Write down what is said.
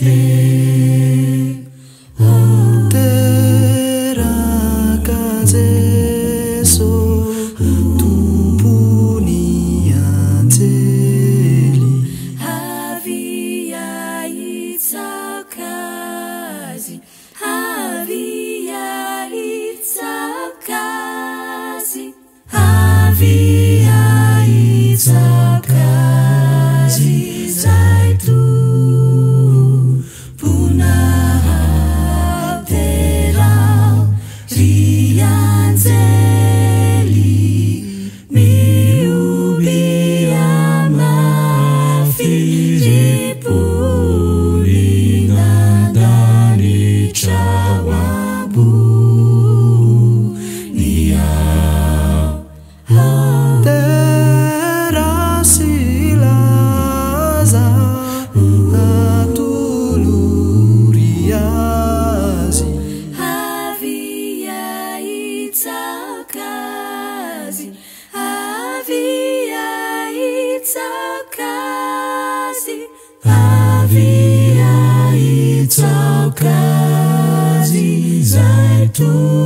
sleep. se. Tu